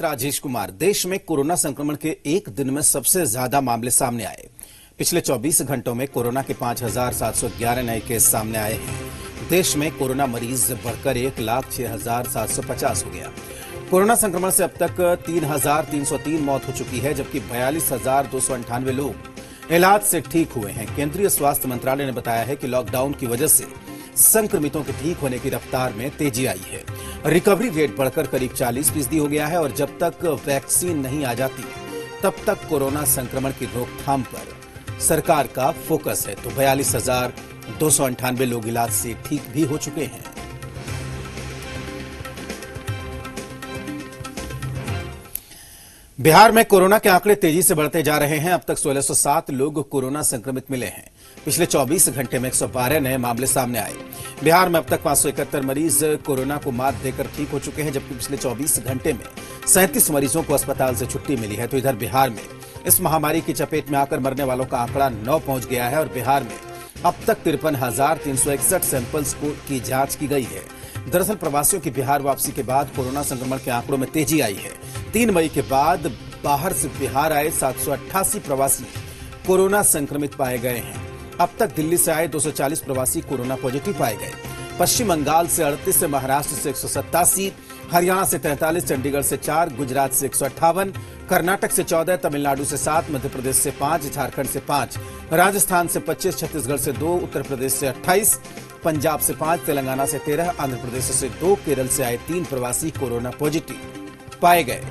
राजेश कुमार देश में कोरोना संक्रमण के एक दिन में सबसे ज़्यादा मामले सामने आए। पिछले 24 घंटों में कोरोना के 5,711 नए केस सामने आए हैं। देश में कोरोना मरीज़ बढ़कर एक लाख छह हज़ार सात सौ पचास हो गया। कोरोना संक्रमण से अब तक 3,303 मौत हो चुकी है जबकि बयालीस हज़ार दो सौ अंठानवे लोग इलाज से ठीक हुए हैं। केंद्रीय स्वास्थ्य मंत्रालय ने बताया है कि लॉकडाउन की वजह से संक्रमितों के ठीक होने की रफ्तार में तेज़ी आई है। रिकवरी रेट बढ़कर करीब 40 फ़ीसदी हो गया है और जब तक वैक्सीन नहीं आ जाती, तब तक कोरोना संक्रमण की रोकथाम पर सरकार का फोकस है। तो बयालीस हज़ार दो सौ अंठानवे लोग इलाज से ठीक भी हो चुके हैं। बिहार में कोरोना के आंकड़े तेज़ी से बढ़ते जा रहे हैं। अब तक 1607 लोग कोरोना संक्रमित मिले हैं। पिछले 24 घंटे में 112 नए मामले सामने आए। बिहार में अब तक पाँच मरीज़ कोरोना को मात देकर ठीक हो चुके हैं, जबकि पिछले 24 घंटे में सैंतीस मरीजों को अस्पताल से छुट्टी मिली है। तो इधर बिहार में इस महामारी की चपेट में आकर मरने वालों का आंकड़ा नौ पहुँच गया है और बिहार में अब तक तिरपन सैंपल्स की जाँच की गई है। दरअसल प्रवासियों की बिहार वापसी के बाद कोरोना संक्रमण के आंकड़ों में तेज़ी आई है। तीन मई के बाद बाहर से बिहार आए सात सौ अट्ठासी प्रवासी कोरोना संक्रमित पाए गए हैं। अब तक दिल्ली से आए 240 प्रवासी कोरोना पॉजिटिव पाए गए। पश्चिम बंगाल से अड़तीस, महाराष्ट्र से एक सौ सत्तासी हरियाणा से 43, चंडीगढ़ से चार गुजरात से एक सौ अट्ठावन कर्नाटक से 14, तमिलनाडु से सात मध्य प्रदेश से पाँच झारखंड से पाँच राजस्थान से 25, छत्तीसगढ़ से दो उत्तर प्रदेश से 28, पंजाब से पाँच तेलंगाना से तेरह आंध्र प्रदेश से दो केरल से आए तीन प्रवासी कोरोना पॉजिटिव पाए गए।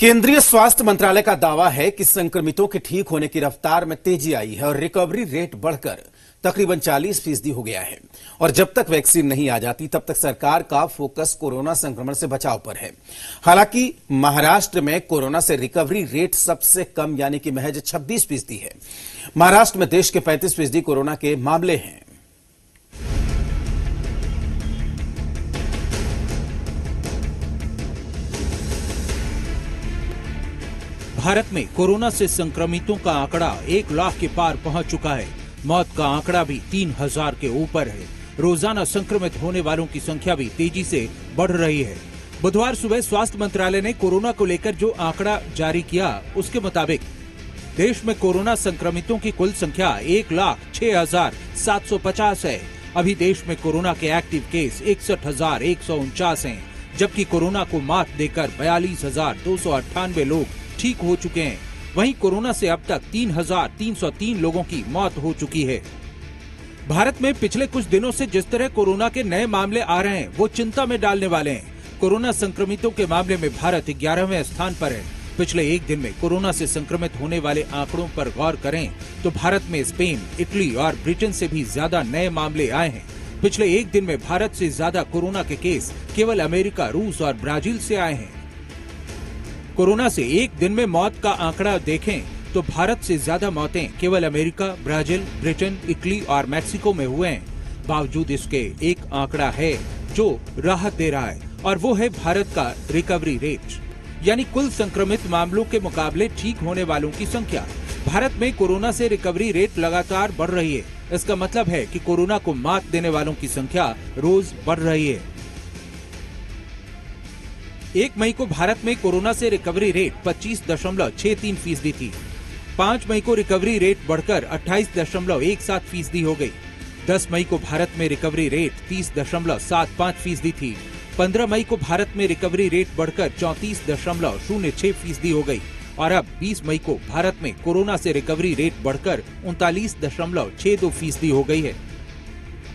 केंद्रीय स्वास्थ्य मंत्रालय का दावा है कि संक्रमितों के ठीक होने की रफ्तार में तेज़ी आई है और रिकवरी रेट बढ़कर तकरीबन 40 फ़ीसदी हो गया है। और जब तक वैक्सीन नहीं आ जाती, तब तक सरकार का फोकस कोरोना संक्रमण से बचाव पर है। हालाँकि, महाराष्ट्र में कोरोना से रिकवरी रेट सबसे कम, यानी कि महज 26 फ़ीसदी है। महाराष्ट्र में देश के 35 फ़ीसदी कोरोना के मामले हैं। भारत में कोरोना से संक्रमितों का आंकड़ा एक लाख के पार पहुँच चुका है। मौत का आंकड़ा भी तीन हज़ार के ऊपर है। रोज़ाना संक्रमित होने वालों की संख्या भी तेज़ी से बढ़ रही है। बुधवार सुबह स्वास्थ्य मंत्रालय ने कोरोना को लेकर जो आंकड़ा जारी किया, उसके मुताबिक देश में कोरोना संक्रमितों की कुल संख्या एक लाख छह हज़ार सात सौ पचास है। अभी देश में कोरोना के एक्टिव केस इकसठ हज़ार एक सौ उनचास है, जबकि कोरोना को मात देकर बयालीस हज़ार दो सौ अट्ठानवे लोग ठीक हो चुके हैं। वहीं कोरोना से अब तक 3,303 लोगों की मौत हो चुकी है। भारत में पिछले कुछ दिनों से जिस तरह कोरोना के नए मामले आ रहे हैं वो चिंता में डालने वाले हैं। कोरोना संक्रमितों के मामले में भारत ग्यारहवें स्थान पर है। पिछले एक दिन में कोरोना से संक्रमित होने वाले आंकड़ों पर गौर करें तो भारत में स्पेन इटली और ब्रिटेन से भी ज़्यादा नए मामले आए हैं। पिछले एक दिन में भारत से ज़्यादा कोरोना के केस केवल अमेरिका रूस और ब्राज़ील से आए हैं। कोरोना से एक दिन में मौत का आंकड़ा देखें तो भारत से ज़्यादा मौतें केवल अमेरिका, ब्राज़ील, ब्रिटेन, इटली और मैक्सिको में हुए हैं। बावजूद इसके एक आंकड़ा है जो राहत दे रहा है, और वो है भारत का रिकवरी रेट। यानी कुल संक्रमित मामलों के मुकाबले ठीक होने वालों की संख्या। भारत में कोरोना से रिकवरी रेट लगातार बढ़ रही है। इसका मतलब है कि कोरोना को मात देने वालों की संख्या रोज बढ़ रही है। एक मई को भारत में कोरोना से रिकवरी रेट पच्चीस दशमलव छह तीन फ़ीसदी थी। पाँच मई को रिकवरी रेट बढ़कर अट्ठाईस दशमलव एक सात फ़ीसदी हो गई। दस मई को भारत में रिकवरी रेट तीस दशमलव सात पाँच फ़ीसदी थी। पंद्रह मई को भारत में रिकवरी रेट बढ़कर चौतीस दशमलव शून्य छह फ़ीसदी हो गई और अब 20 मई को भारत में कोरोना से रिकवरी रेट बढ़कर उनतालीस दशमलव छह दो फ़ीसदी हो गई है।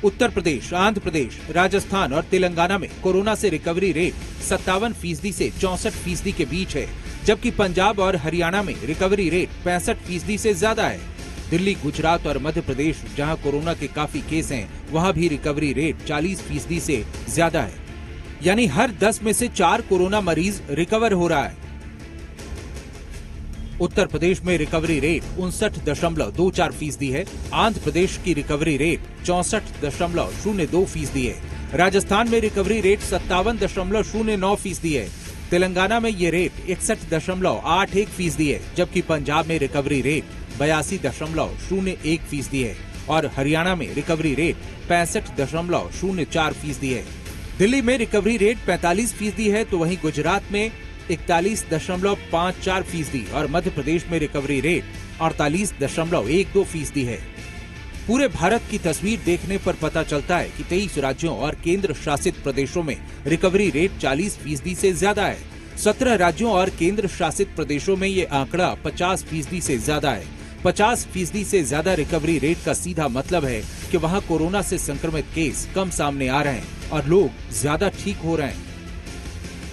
उत्तर प्रदेश आंध्र प्रदेश राजस्थान और तेलंगाना में कोरोना से रिकवरी रेट सत्तावन फ़ीसदी से चौसठ फ़ीसदी के बीच है जबकि पंजाब और हरियाणा में रिकवरी रेट पैंसठ फ़ीसदी से ज़्यादा है। दिल्ली गुजरात और मध्य प्रदेश जहाँ कोरोना के काफ़ी केस हैं, वहाँ भी रिकवरी रेट 40 फ़ीसदी से ज़्यादा है। यानी हर 10 में से चार कोरोना मरीज़ रिकवर हो रहा है। उत्तर प्रदेश में रिकवरी रेट उनसठ दशमलव दो चार फ़ीसदी है। आंध्र प्रदेश की रिकवरी रेट चौसठ दशमलव शून्य दो फ़ीसदी है। राजस्थान में रिकवरी रेट सत्तावन दशमलव शून्य नौ फ़ीसदी है। तेलंगाना में ये रेट इकसठ दशमलव आठ एक फ़ीसदी है, जबकि पंजाब में रिकवरी रेट बयासी दशमलव शून्य एक फ़ीसदी है और हरियाणा में रिकवरी रेट पैंसठ दशमलव शून्य चार फ़ीसदी है। दिल्ली में रिकवरी रेट 45 फ़ीसदी है तो वहीं गुजरात में इकतालीस दशमलव पाँच चार फ़ीसदी और मध्य प्रदेश में रिकवरी रेट अड़तालीस दशमलव एक दो फ़ीसदी है। पूरे भारत की तस्वीर देखने पर पता चलता है कि 23 राज्यों और केंद्र शासित प्रदेशों में रिकवरी रेट 40 फ़ीसदी से ज़्यादा है। 17 राज्यों और केंद्र शासित प्रदेशों में ये आंकड़ा 50 फ़ीसदी से ज़्यादा है। 50 फ़ीसदी से ज़्यादा रिकवरी रेट का सीधा मतलब है कि वहाँ कोरोना से संक्रमित केस कम सामने आ रहे हैं और लोग ज़्यादा ठीक हो रहे हैं।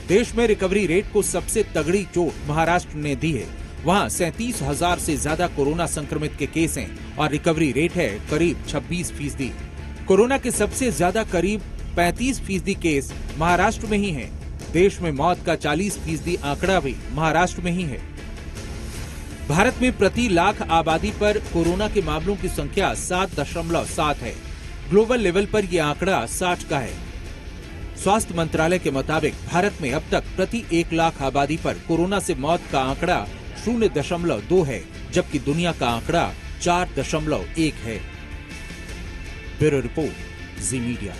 देश में रिकवरी रेट को सबसे तगड़ी चोट महाराष्ट्र ने दी है। वहाँ सैतीस हज़ार ऐसी ज़्यादा कोरोना संक्रमित के केस हैं और रिकवरी रेट है करीब 26 फ़ीसदी। कोरोना के सबसे ज़्यादा करीब 35 फ़ीसदी केस महाराष्ट्र में ही हैं। देश में मौत का 40 फ़ीसदी आंकड़ा भी महाराष्ट्र में ही है। भारत में प्रति लाख आबादी पर कोरोना के मामलों की संख्या सात दशमलव सात है। ग्लोबल लेवल पर यह आंकड़ा साठ का है। स्वास्थ्य मंत्रालय के मुताबिक भारत में अब तक प्रति एक लाख आबादी पर कोरोना से मौत का आंकड़ा शून्य दशमलव दो है, जबकि दुनिया का आंकड़ा चार दशमलव एक है। Bureau report, Zee Media.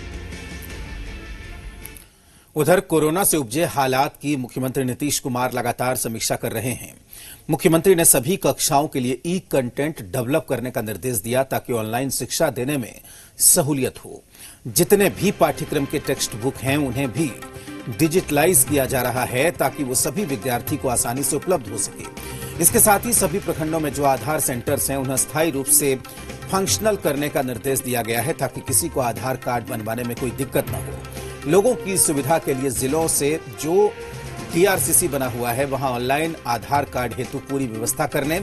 उधर कोरोना से उपजे हालात की मुख्यमंत्री नीतीश कुमार लगातार समीक्षा कर रहे हैं। मुख्यमंत्री ने सभी कक्षाओं के लिए ई कंटेंट डेवलप करने का निर्देश दिया ताकि ऑनलाइन शिक्षा देने में सहूलियत हो। जितने भी पाठ्यक्रम के टेक्स्ट बुक हैं, उन्हें भी डिजिटलाइज किया जा रहा है ताकि वो सभी विद्यार्थी को आसानी से उपलब्ध हो सके। इसके साथ ही सभी प्रखंडों में जो आधार सेंटर्स हैं, उन्हें स्थायी रूप से फंक्शनल करने का निर्देश दिया गया है ताकि किसी को आधार कार्ड बनवाने में कोई दिक्कत न हो। लोगों की सुविधा के लिए जिलों से जो टीआरसीसी बना हुआ है, वहाँ ऑनलाइन आधार कार्ड हेतु पूरी व्यवस्था करने,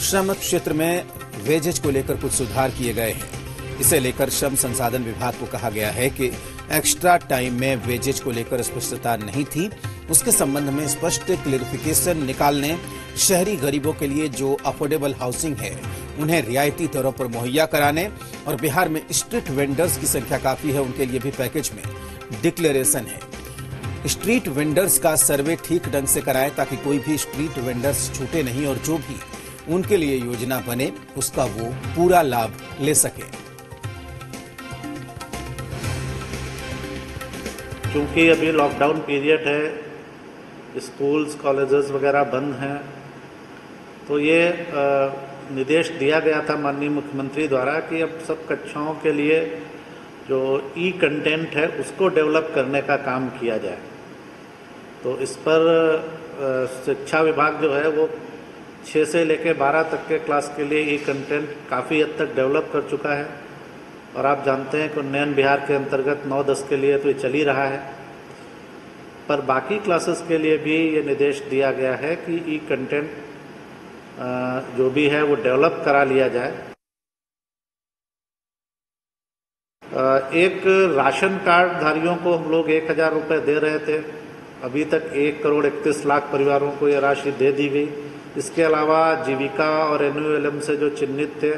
श्रम क्षेत्र में वेजेज को लेकर कुछ सुधार किए गए हैं। इसे लेकर श्रम संसाधन विभाग को कहा गया है कि एक्स्ट्रा टाइम में वेजेज को लेकर स्पष्टता नहीं थी। उसके संबंध में स्पष्ट क्लियरिफिकेशन निकालने, शहरी गरीबों के लिए जो अफोर्डेबल हाउसिंग है, उन्हें रियायती दरों पर मुहैया कराने और बिहार में स्ट्रीट वेंडर्स की संख्या काफ़ी है, उनके लिए भी पैकेज में डिक्लेरेशन है। स्ट्रीट वेंडर्स का सर्वे ठीक ढंग से कराएँ ताकि कोई भी स्ट्रीट वेंडर्स छूटे नहीं और जो भी उनके लिए योजना बने, उसका वो पूरा लाभ ले सके। क्योंकि अभी लॉकडाउन पीरियड है स्कूल्स कॉलेजेस वगैरह बंद हैं तो ये निर्देश दिया गया था माननीय मुख्यमंत्री द्वारा कि अब सब कक्षाओं के लिए जो ई कंटेंट है, उसको डेवलप करने का काम किया जाए। तो इस पर शिक्षा विभाग जो है वो छः से लेकर बारह तक के क्लास के लिए ई कंटेंट काफ़ी हद तक डेवलप कर चुका है। और आप जानते हैं कि उन्नयन बिहार के अंतर्गत नौ दस के लिए तो ये चल ही रहा है। पर बाकी क्लासेस के लिए भी ये निर्देश दिया गया है कि ई कंटेंट जो भी है वो डेवलप करा लिया जाए। एक राशन कार्ड धारियों को हम लोग एक हज़ार रुपये दे रहे थे। अभी तक एक करोड़ इकतीस लाख परिवारों को ये राशि दे दी गई। इसके अलावा जीविका और एन से जो चिन्हित थे,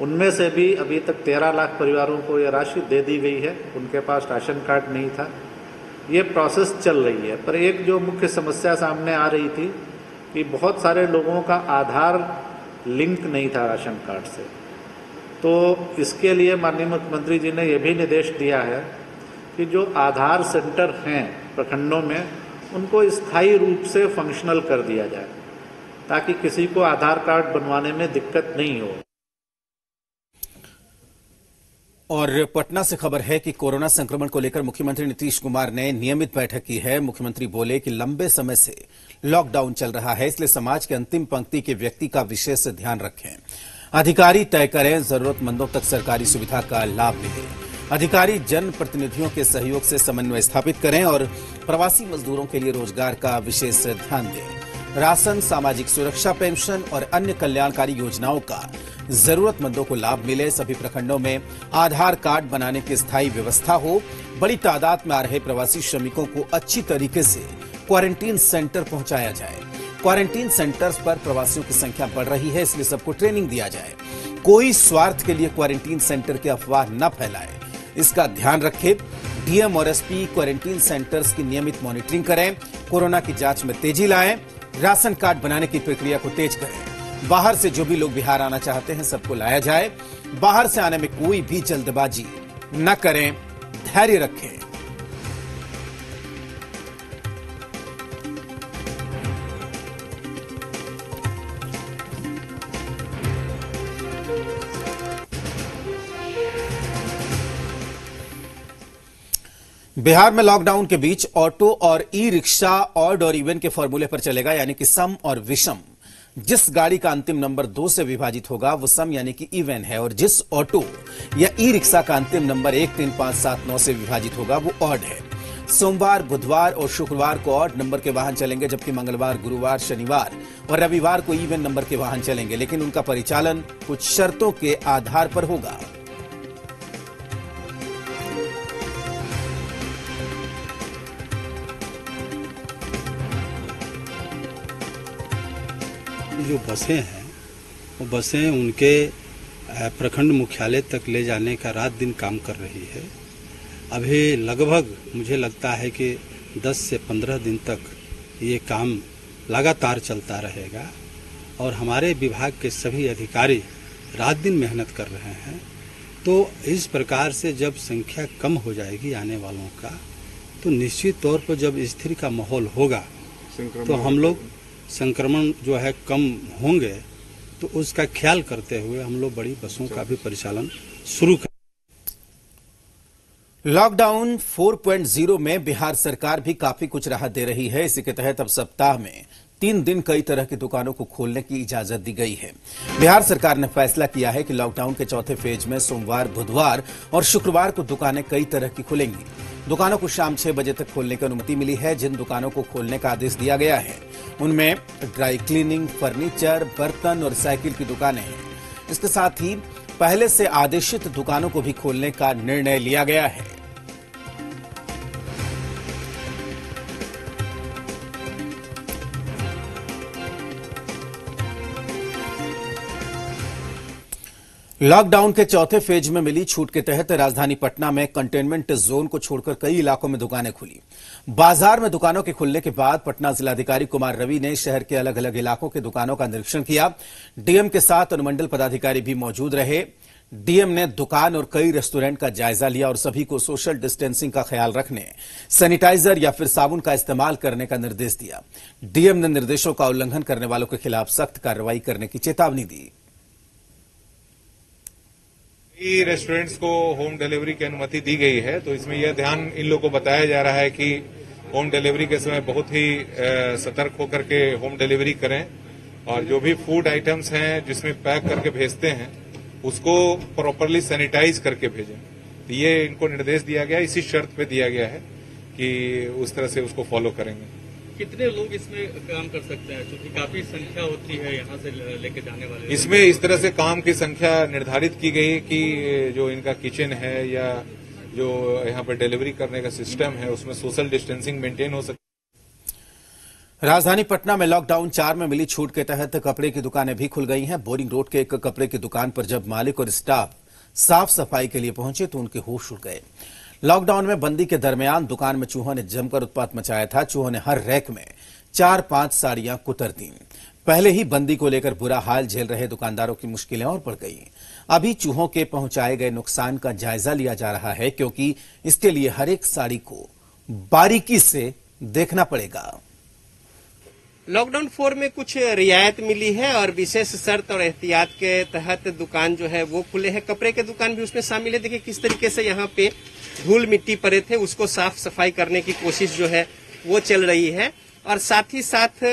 उनमें से भी अभी तक तेरह लाख परिवारों को ये राशि दे दी गई है। उनके पास राशन कार्ड नहीं था। ये प्रोसेस चल रही है। पर एक जो मुख्य समस्या सामने आ रही थी कि बहुत सारे लोगों का आधार लिंक नहीं था राशन कार्ड से। तो इसके लिए माननीय मुख्यमंत्री जी ने यह भी निर्देश दिया है कि जो आधार सेंटर हैं प्रखंडों में उनको स्थायी रूप से फंक्शनल कर दिया जाए, ताकि किसी को आधार कार्ड बनवाने में दिक्कत नहीं हो। और पटना से खबर है कि कोरोना संक्रमण को लेकर मुख्यमंत्री नीतीश कुमार ने नियमित बैठक की है। मुख्यमंत्री बोले कि लंबे समय से लॉकडाउन चल रहा है, इसलिए समाज के अंतिम पंक्ति के व्यक्ति का विशेष ध्यान रखें। अधिकारी तय करें, जरूरतमंदों तक सरकारी सुविधा का लाभ मिले। अधिकारी जन प्रतिनिधियों के सहयोग से समन्वय स्थापित करें और प्रवासी मजदूरों के लिए रोज़गार का विशेष ध्यान दें। राशन, सामाजिक सुरक्षा, पेंशन और अन्य कल्याणकारी योजनाओं का जरूरतमंदों को लाभ मिले। सभी प्रखंडों में आधार कार्ड बनाने की स्थायी व्यवस्था हो। बड़ी तादाद में आ रहे प्रवासी श्रमिकों को अच्छी तरीके से क्वारंटीन सेंटर पहुँचाया जाए। क्वारंटीन सेंटर्स पर प्रवासियों की संख्या बढ़ रही है, इसलिए सबको ट्रेनिंग दिया जाए। कोई स्वार्थ के लिए क्वारंटीन सेंटर की अफवाह न फैलाए। इसका ध्यान रखें। डीएम और एसपी क्वारंटीन सेंटर्स की नियमित मॉनिटरिंग करें। कोरोना की जाँच में तेज़ी लाएँ। राशन कार्ड बनाने की प्रक्रिया को तेज करें। बाहर से जो भी लोग बिहार आना चाहते हैं, सबको लाया जाए। बाहर से आने में कोई भी जल्दबाजी न करें। धैर्य रखें। बिहार में लॉकडाउन के बीच ऑटो और ई रिक्शा ऑड और इवन के फॉर्मूले पर चलेगा, यानी कि सम और विषम। जिस गाड़ी का अंतिम नंबर दो से विभाजित होगा, वो सम यानी कि इवन है, और जिस ऑटो या ई रिक्शा का अंतिम नंबर एक, तीन, पाँच, सात, नौ से विभाजित होगा, वो ऑड है। सोमवार, बुधवार और शुक्रवार को ऑड नंबर के वाहन चलेंगे, जबकि मंगलवार, गुरुवार, शनिवार और रविवार को इवन नंबर के वाहन चलेंगे, लेकिन उनका परिचालन कुछ शर्तों के आधार पर होगा। जो बसें हैं वो बसें उनके प्रखंड मुख्यालय तक ले जाने का रात दिन काम कर रही है। अभी लगभग मुझे लगता है कि 10 से 15 दिन तक ये काम लगातार चलता रहेगा और हमारे विभाग के सभी अधिकारी रात दिन मेहनत कर रहे हैं। तो इस प्रकार से जब संख्या कम हो जाएगी आने वालों का तो निश्चित तौर पर जब स्थिर का माहौल होगा तो हम लोग संक्रमण जो है कम होंगे तो उसका ख्याल करते हुए हम लोग बड़ी बसों का भी परिचालन शुरू कर लॉकडाउन 4.0 में बिहार सरकार भी काफ़ी कुछ राहत दे रही है। इसी के तहत अब सप्ताह में तीन दिन कई तरह की दुकानों को खोलने की इजाज़त दी गई है। बिहार सरकार ने फैसला किया है कि लॉकडाउन के चौथे फ़ेज़ में सोमवार, बुधवार और शुक्रवार को दुकानें कई तरह की खुलेंगी। दुकानों को शाम छह बजे तक खोलने की अनुमति मिली है, जिन दुकानों को खोलने का आदेश दिया गया है। उनमें ड्राई क्लीनिंग, फर्नीचर, बर्तन और साइकिल की दुकानें हैं। इसके साथ ही पहले से आदेशित दुकानों को भी खोलने का निर्णय लिया गया है। लॉकडाउन के चौथे फ़ेज़ में मिली छूट के तहत राजधानी पटना में कंटेनमेंट जोन को छोड़कर कई इलाकों में दुकानें खुली। बाज़ार में दुकानों के खुलने के बाद पटना जिलाधिकारी कुमार रवि ने शहर के अलग अलग इलाकों के दुकानों का निरीक्षण किया। डीएम के साथ अनुमंडल पदाधिकारी भी मौजूद रहे। डीएम ने दुकान और कई रेस्टोरेंट का जायजा लिया और सभी को सोशल डिस्टेंसिंग का ख्याल रखने, सैनिटाइजर या फिर साबुन का इस्तेमाल करने का निर्देश दिया। डीएम ने निर्देशों का उल्लंघन करने वालों के खिलाफ सख्त कार्रवाई करने की चेतावनी दी। ई रेस्टोरेंट्स को होम डिलीवरी की अनुमति दी गई है तो इसमें यह ध्यान इन लोगों को बताया जा रहा है कि होम डिलीवरी के समय बहुत ही सतर्क होकर के होम डिलीवरी करें और जो भी फ़ूड आइटम्स हैं जिसमें पैक करके भेजते हैं, उसको प्रॉपरली सैनिटाइज करके भेजें। तो ये इनको निर्देश दिया गया, इसी शर्त पे दिया गया है कि उस तरह से उसको फॉलो करेंगे। कितने लोग इसमें काम कर सकते हैं? क्योंकि काफ़ी संख्या होती है यहाँ से लेके जाने वाले इसमें इस तरह से काम की संख्या निर्धारित की गई कि जो इनका किचन है या जो यहाँ पर डिलीवरी करने का सिस्टम है उसमें सोशल डिस्टेंसिंग मेंटेन हो सके। राजधानी पटना में लॉकडाउन चार में मिली छूट के तहत कपड़े की दुकानें भी खुल गई हैं। बोरिंग रोड के एक कपड़े की दुकान पर जब मालिक और स्टाफ साफ़ सफ़ाई के लिए पहुँचे तो उनके होश उड़ गए। लॉकडाउन में बंदी के दरमियान दुकान में चूहों ने जमकर उत्पात मचाया था। चूहों ने हर रैक में चार पाँच साड़ियाँ कुतर दी पहले ही बंदी को लेकर बुरा हाल झेल रहे दुकानदारों की मुश्किलें और बढ़ गई। अभी चूहों के पहुँचाए गए नुकसान का जायजा लिया जा रहा है, क्योंकि इसके लिए हर एक साड़ी को बारीकी से देखना पड़ेगा। लॉकडाउन फोर में कुछ रियायत मिली है और विशेष शर्त और एहतियात के तहत दुकान जो है वो खुले हैं। कपड़े के दुकान भी उसमें शामिल है। देखिए किस तरीके से यहाँ पे धूल मिट्टी पड़े थे, उसको साफ़ सफ़ाई करने की कोशिश जो है वो चल रही है। और साथ ही साथ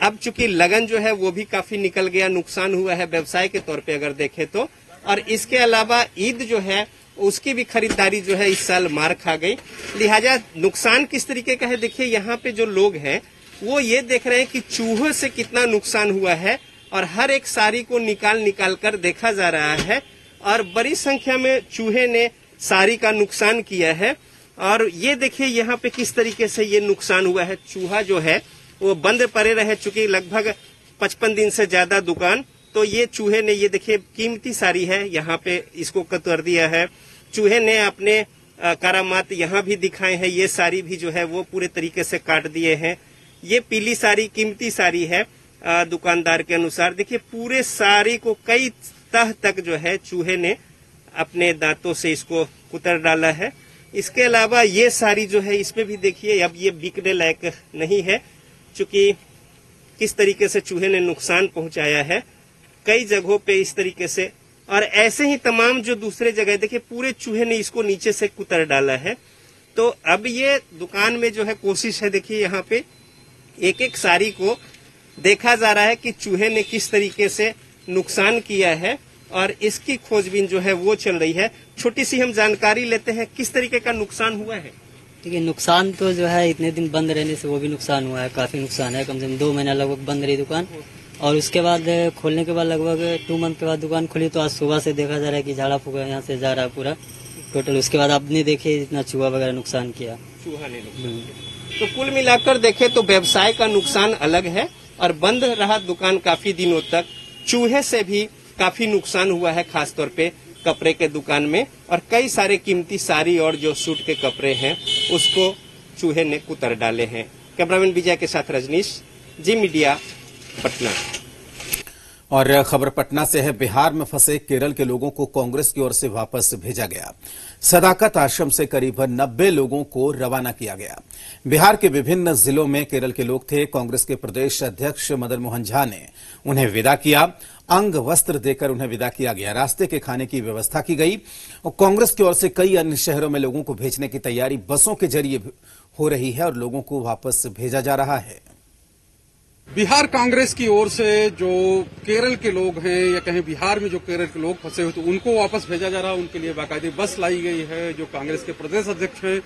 अब चूँकि लगन जो है वो भी काफ़ी निकल गया, नुकसान हुआ है व्यवसाय के तौर पर अगर देखे तो। और इसके अलावा ईद जो है, उसकी भी खरीदारी जो है इस साल मार खा गई। लिहाजा नुकसान किस तरीके का है? देखिए यहाँ पे जो लोग हैं वो ये देख रहे हैं कि चूहों से कितना नुकसान हुआ है और हर एक साड़ी को निकाल निकाल कर देखा जा रहा है और बड़ी संख्या में चूहे ने साड़ी का नुकसान किया है। और ये देखिए यहाँ पे किस तरीके से ये नुकसान हुआ है। चूहा जो है, वो बंद पड़े रहे चूँकि लगभग पचपन दिन से ज़्यादा दुकान। तो ये चूहे ने, ये देखिए कीमती साड़ी है, यहाँ पे इसको कतर दिया है। चूहे ने अपने कारामात यहाँ भी दिखाए हैं। ये साड़ी भी जो है वो पूरे तरीके से काट दिए हैं। ये पीली साड़ी, कीमती साड़ी है दुकानदार के अनुसार। देखिए, पूरे साड़ी को कई तह तक जो है चूहे ने अपने दांतों से इसको कुतर डाला है। इसके अलावा ये साड़ी जो है, इसमें भी देखिए, अब ये बिकने लायक नहीं है, चूँकि किस तरीके से चूहे ने नुकसान पहुँचाया है, कई जगहों पे इस तरीके से। और ऐसे ही तमाम जो दूसरे जगह, देखिए, पूरे चूहे ने इसको नीचे से कुतर डाला है। तो अब ये दुकान में जो है कोशिश है, देखिए, यहाँ पे एक एक साड़ी को देखा जा रहा है कि चूहे ने किस तरीके से नुकसान किया है और इसकी खोजबीन जो है वो चल रही है। छोटी सी हम जानकारी लेते हैं किस तरीके का नुकसान हुआ है। देखिए नुकसान तो जो है इतने दिन बंद रहने से वो भी नुकसान हुआ है काफ़ी नुकसान है। कम से कम दो महीना लगभग बंद रही दुकान। और उसके बाद खोलने के बाद लगभग टू मंथ के बाद दुकान खुली तो आज सुबह से देखा जा रहा है कि झाड़ा फूका यहाँ से जा रहा है पूरा। टोटल उसके बाद आपने देखे इतना चूहा वगैरह नुकसान किया। चूहा ने नुकसान किया। तो कुल मिलाकर देखें तो व्यवसाय का नुकसान अलग है और बंद रहा दुकान काफ़ी दिनों तक। चूहे से भी काफ़ी नुकसान हुआ है, खासतौर पे कपड़े के दुकान में। और कई सारे कीमती साड़ी और जो सूट के कपड़े हैं, उसको चूहे ने कुतर डाले हैं। कैमरामैन विजय के साथ रजनीश, जी मीडिया, पटना। और खबर पटना से है, बिहार में फंसे केरल के लोगों को कांग्रेस की ओर से वापस भेजा गया। सदाकत आश्रम से करीब 90 लोगों को रवाना किया गया। बिहार के विभिन्न जिलों में केरल के लोग थे। कांग्रेस के प्रदेश अध्यक्ष मदन मोहन झा ने उन्हें विदा किया। अंग वस्त्र देकर उन्हें विदा किया गया। रास्ते के खाने की व्यवस्था की गई। और कांग्रेस की ओर से कई अन्य शहरों में लोगों को भेजने की तैयारी बसों के ज़रिए हो रही है और लोगों को वापस भेजा जा रहा है। बिहार कांग्रेस की ओर से जो केरल के लोग हैं या कहें बिहार में जो केरल के लोग फंसे हुए तो उनको वापस भेजा जा रहा है, उनके लिए बाकायदे बस लाई गई है, जो कांग्रेस के प्रदेश अध्यक्ष हैं,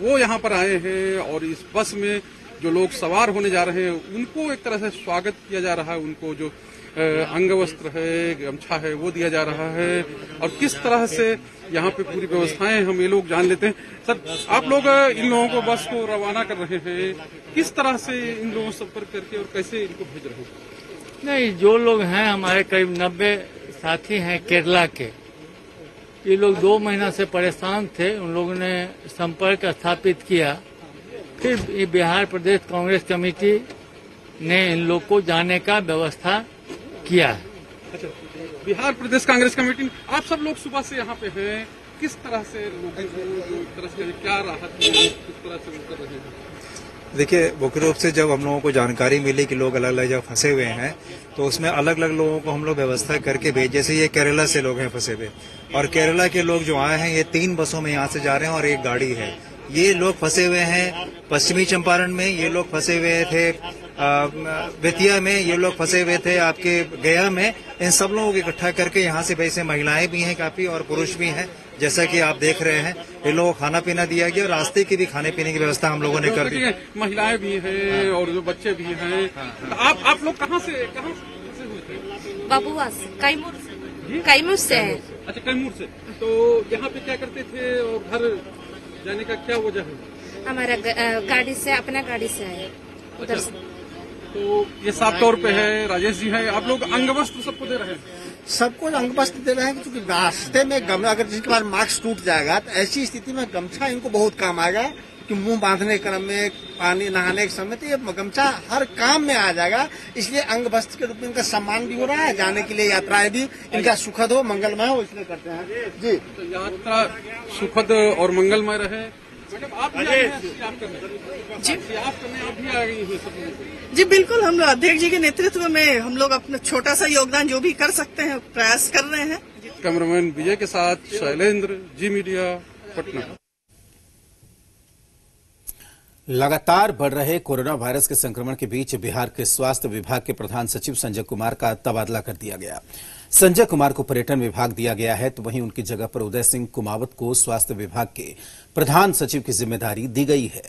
वो यहाँ पर आए हैं और इस बस में जो लोग सवार होने जा रहे हैं, उनको एक तरह से स्वागत किया जा रहा है, उनको जो अंग वस्त्र है, गमछा है, वो दिया जा रहा है। और किस तरह से यहाँ पे पूरी व्यवस्थाएँ हम ये लोग जान लेते हैं। सर, आप लोग इन लोगों को बस को रवाना कर रहे हैं। किस तरह से इन लोगों से संपर्क करके और कैसे इनको भेज रहे हैं? नहीं, जो लोग हैं, हमारे करीब नब्बे साथी हैं केरला के। ये लोग दो महीना से परेशान थे, उन लोगों ने संपर्क स्थापित किया। फिर बिहार प्रदेश कांग्रेस कमेटी ने इन लोग को जाने का व्यवस्था किया? है अच्छा बिहार प्रदेश कांग्रेस कमेटी आप सब लोग सुबह से यहाँ पे हैं। किस तरह से लोगों को जो तरह से क्या राहत किस तरह से कर रहे हैं? देखिए मुख्य रूप से जब हम लोगों को जानकारी मिली कि लोग अलग अलग जगह फंसे हुए हैं तो उसमें अलग अलग लोगों को हम लोग व्यवस्था करके भेज। जैसे ये केरला से लोग हैं फंसे हुए। और केरला के लोग जो आए हैं ये तीन बसों में यहाँ से जा रहे हैं और एक गाड़ी है। ये लोग फंसे हुए हैं पश्चिमी चंपारण में ये लोग फंसे हुए थे बेतिया में ये लोग फंसे हुए थे आपके गया में। इन सब लोगों को इकट्ठा करके यहाँ से वैसे महिलाएँ भी हैं काफ़ी और पुरुष भी हैं जैसा कि आप देख रहे हैं। इन लोगों को खाना पीना दिया गया और रास्ते की भी खाने पीने की व्यवस्था हम लोगों ने कर दी। महिलाएँ भी हैं और जो बच्चे भी हैं तो आप आप लोग कहाँ से कहाँ से हुए थे? से कैमूर से। कैमूर से है। अच्छा कैमूर से। तो यहाँ पे क्या करते थे और घर जाने का क्या वजह है? हमारा गाड़ी से अपना गाड़ी से आए। उधर से। तो ये साफ़ तौर पे है राजेश जी है आप लोग अंग वस्त्र सबको दे रहे हैं। सबको अंग वस्त्र दे रहे हैं क्योंकि रास्ते में गम अगर जिसके बाद मास्क टूट जाएगा तो ऐसी स्थिति में गमछा इनको बहुत काम आएगा कि मुँह बांधने के क्रम में पानी नहाने के समय तो ये गमछा हर काम में आ जाएगा इसलिए अंग वस्त्र के रूप में इनका सम्मान भी हो रहा है जाने के लिए यात्राएँ भी इनका सुखद हो मंगलमय हो इसलिए करते हैं। जी तो यात्रा सुखद और मंगलमय रहे। मैडम आप भी हैं जी। सियाफ करने आप भी आ गई हैं सब जी बिल्कुल हम लोग अध्यक्ष जी के नेतृत्व में हम लोग अपना छोटा सा योगदान जो भी कर सकते हैं प्रयास कर रहे हैं। कैमरामैन विजय के साथ शैलेंद्र जी मीडिया पटना। लगातार बढ़ रहे कोरोना वायरस के संक्रमण के बीच बिहार के स्वास्थ्य विभाग के प्रधान सचिव संजय कुमार का तबादला कर दिया गया। संजय कुमार को पर्यटन विभाग दिया गया है तो वहीं उनकी जगह पर उदय सिंह कुमावत को स्वास्थ्य विभाग के प्रधान सचिव की ज़िम्मेदारी दी गई है।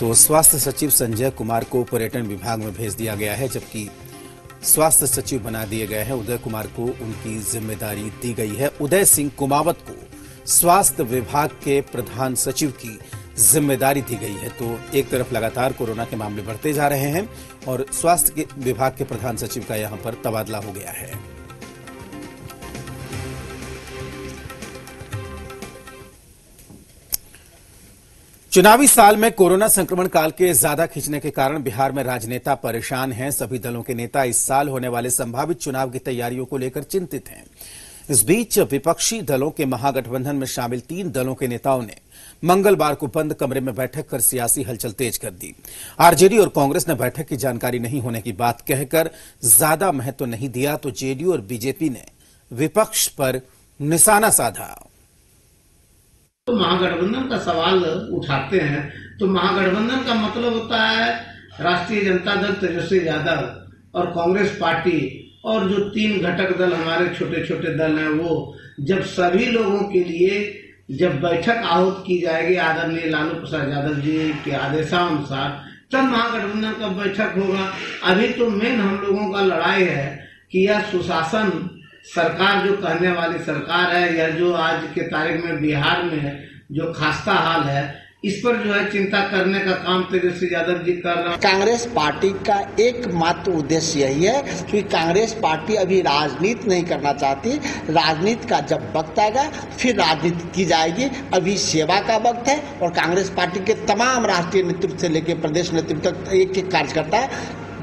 तो स्वास्थ्य सचिव संजय कुमार को पर्यटन विभाग में भेज दिया गया है, जबकि स्वास्थ्य सचिव बना दिए गए हैं। उदय कुमार को उनकी ज़िम्मेदारी दी गई है। उदय सिंह कुमावत को स्वास्थ्य विभाग के प्रधान सचिव की ज़िम्मेदारी दी गई है। तो एक तरफ़ लगातार कोरोना के मामले बढ़ते जा रहे हैं और स्वास्थ्य के विभाग के प्रधान सचिव का यहाँ पर तबादला हो गया है। चुनावी साल में कोरोना संक्रमण काल के ज़्यादा खींचने के कारण बिहार में राजनेता परेशान हैं। सभी दलों के नेता इस साल होने वाले संभावित चुनाव की तैयारियों को लेकर चिंतित हैं। इस बीच विपक्षी दलों के महागठबंधन में शामिल तीन दलों के नेताओं ने मंगलवार को बंद कमरे में बैठक कर सियासी हलचल तेज कर दी। आरजेडी और कांग्रेस ने बैठक की जानकारी नहीं होने की बात कहकर ज़्यादा महत्व तो नहीं दिया तो जेडीयू और बीजेपी ने विपक्ष पर निशाना साधा। तो महागठबंधन का सवाल उठाते हैं तो महागठबंधन का मतलब होता है राष्ट्रीय जनता दल तेजस्वी यादव और कांग्रेस पार्टी और जो तीन घटक दल हमारे छोटे छोटे दल हैं, वो जब सभी लोगों के लिए जब बैठक आहूत की जाएगी, आदरणीय लालू प्रसाद यादव जी के आदेशानुसार, तब महागठबंधन का बैठक होगा। अभी तो मेन हम लोगों का लड़ाई है कि यह सुशासन सरकार, जो कहने वाली सरकार है, या जो आज के तारीख में बिहार में जो खास्ता हाल है इस पर जो है चिंता करने का काम तेजस्वी यादव जी कर रहे हैं। कांग्रेस पार्टी का एकमात्र उद्देश्य यही है कि कांग्रेस पार्टी अभी राजनीति नहीं करना चाहती। राजनीति का जब वक्त आएगा फिर राजनीति की जाएगी। अभी सेवा का वक्त है और कांग्रेस पार्टी के तमाम राष्ट्रीय नेतृत्व से लेकर प्रदेश नेतृत्व तक एक एक कार्यकर्ता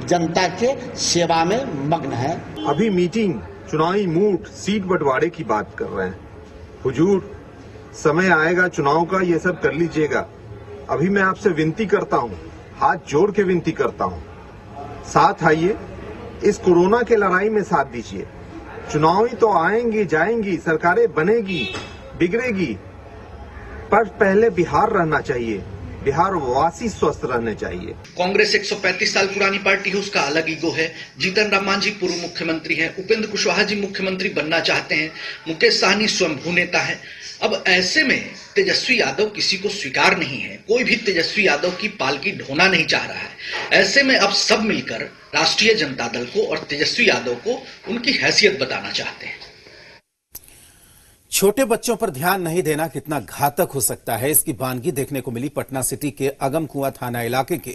जनता के सेवा में मग्न है। अभी मीटिंग चुनावी मूड सीट बंटवारे की बात कर रहे हैं। हुजूर समय आएगा, चुनाव का, ये सब कर लीजिएगा। अभी मैं आपसे विनती करता हूँ, हाथ जोड़ के विनती करता हूँ। साथ आइए, इस कोरोना के लड़ाई में साथ दीजिए। चुनाव ही तो आएँगी, जाएँगी, सरकारें बनेगी, बिगड़ेगी, पर पहले बिहार रहना चाहिए। बिहार वासी स्वस्थ रहने चाहिए। कांग्रेस 135 साल पुरानी पार्टी है, उसका अलग ईगो है। जीतन राम मांझी पूर्व मुख्यमंत्री हैं। उपेंद्र कुशवाहा जी मुख्यमंत्री बनना चाहते हैं। मुकेश सहनी स्वयंभू नेता है। अब ऐसे में तेजस्वी यादव किसी को स्वीकार नहीं है। कोई भी तेजस्वी यादव की पालकी ढोना नहीं चाह रहा है। ऐसे में अब सब मिलकर राष्ट्रीय जनता दल को और तेजस्वी यादव को उनकी हैसियत बताना चाहते हैं। छोटे बच्चों पर ध्यान नहीं देना कितना घातक हो सकता है। इसकी बानगी देखने को मिली पटना सिटी के अगम कुआ थाना इलाके के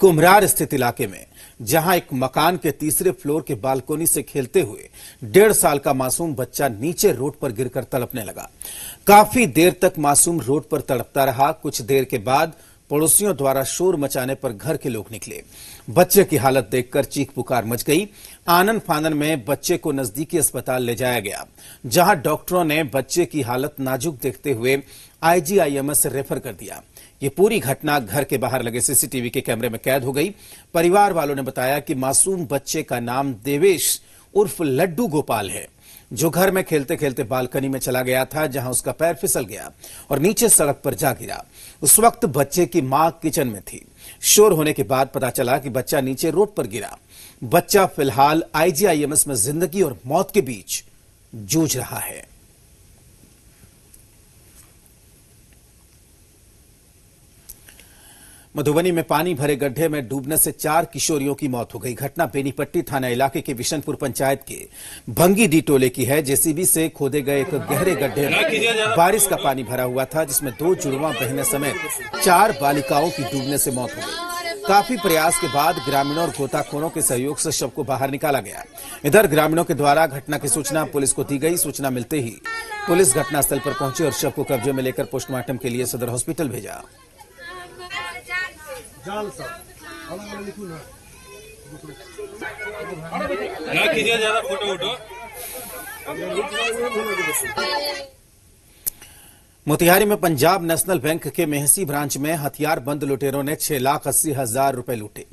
कुमरार स्थित इलाके में, जहाँ एक मकान के तीसरे फ्लोर के बालकोनी से खेलते हुए डेढ़ साल का मासूम बच्चा नीचे रोड पर गिरकर तड़पने लगा। काफ़ी देर तक मासूम रोड पर तड़पता रहा। कुछ देर के बाद पड़ोसियों द्वारा शोर मचाने पर घर के लोग निकले। बच्चे की हालत देखकर चीख पुकार मच गई। आनंद फानन में बच्चे को नजदीकी अस्पताल ले जाया गया, जहाँ डॉक्टरों ने बच्चे की हालत नाजुक देखते हुए आईजीआईएमएस रेफर कर दिया। ये पूरी घटना घर के बाहर लगे सीसीटीवी के कैमरे में कैद हो गई। परिवार वालों ने बताया कि मासूम बच्चे का नाम देवेश उर्फ़ लड्डू गोपाल है। जो घर में खेलते खेलते बालकनी में चला गया था, जहाँ उसका पैर फिसल गया और नीचे सड़क पर जा गिरा। उस वक्त बच्चे की माँ किचन में थी। शोर होने के बाद पता चला कि बच्चा नीचे रोड पर गिरा। बच्चा फ़िलहाल आईजीआईएमएस में ज़िंदगी और मौत के बीच जूझ रहा है। मधुबनी में पानी भरे गड्ढे में डूबने से चार किशोरियों की मौत हो गई। घटना बेनीपट्टी थाना इलाके के विशनपुर पंचायत के भंगी डी टोले की है। जेसीबी से खोदे गए एक गहरे गड्ढे में बारिश का पानी भरा हुआ था, जिसमें दो जुड़वा बहने समेत चार बालिकाओं की डूबने से मौत हो गई। काफ़ी प्रयास के बाद ग्रामीणों और गोताखोरों के सहयोग से शव को बाहर निकाला गया। इधर ग्रामीणों के द्वारा घटना की सूचना पुलिस को दी गई। सूचना मिलते ही पुलिस घटनास्थल पर पहुँची और शव को कब्जे में लेकर पोस्टमार्टम के लिए सदर हॉस्पिटल भेजा। ना कीजिए ज़्यादा फ़ोटो मोतिहारी में पंजाब नेशनल बैंक के मेहसी ब्रांच में हथियार बंद लुटेरों ने छह लाख अस्सी हज़ार रुपए लूटे।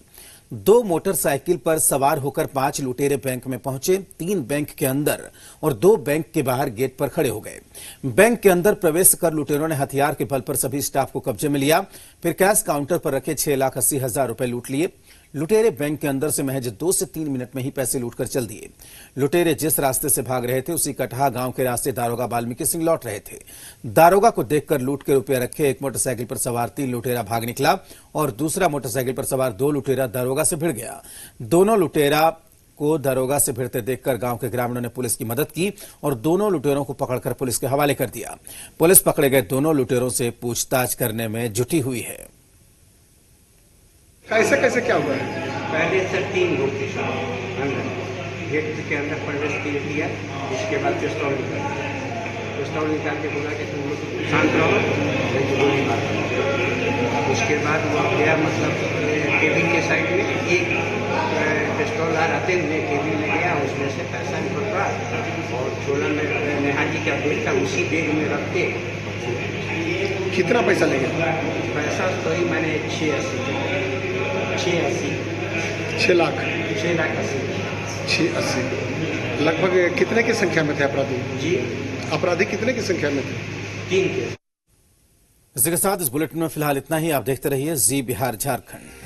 दो मोटरसाइकिल पर सवार होकर पाँच लुटेरे बैंक में पहुँचे, तीन बैंक के अंदर और दो बैंक के बाहर गेट पर खड़े हो गए। बैंक के अंदर प्रवेश कर लुटेरों ने हथियार के बल पर सभी स्टाफ को कब्जे में लिया। फिर कैश काउंटर पर रखे छह लाख अस्सी हज़ार रुपए लूट लिए। लुटेरे बैंक के अंदर से महज दो से तीन मिनट में ही पैसे लूटकर चल दिए। लुटेरे जिस रास्ते से भाग रहे थे, उसी कटहा गाँव के रास्ते दारोगा वाल्मीकि सिंह लौट रहे थे। दारोगा को देखकर लूट के रुपये रखे, एक मोटरसाइकिल पर सवार तीन लुटेरा भाग निकला और दूसरा मोटरसाइकिल पर सवार दो लुटेरा दारोगा से भिड़ गया। दोनों लुटेरा को दरोगा से भिड़ते देखकर गाँव के ग्रामीणों ने पुलिस की मदद की और दोनों लुटेरों को पकड़कर पुलिस के हवाले कर दिया। पुलिस पकड़े गए दोनों लुटेरों से पूछताछ करने में जुटी हुई है। कैसे कैसे क्या हुआ? है पहले से तीन लोग थे अंदर। गेट के अंदर प्रवेश किए किया इसके बाद पिस्तौल निकाल। दिया पिस्तौल निकाल के बोला कि तुम लोग शांत रहो नहीं तो गोली मार उसके बाद वो गया मतलब केबिन के साइड में एक पिस्टल रहते हुए केबिन में गया उसमें से पैसा निकल पड़ा और चोला में नेहा जी का बैग था उसी बैग में रख के कितना पैसा ले गया पैसा तो ही मैंने छः अस्सी छः अस्सी छह लाख छः लाख अस्सी छह अस्सी लगभग कितने की संख्या में थे अपराधी जी अपराधी कितने की संख्या में थे तीन के इसी के साथ इस बुलेटिन में फ़िलहाल इतना ही। आप देखते रहिए जी बिहार झारखंड।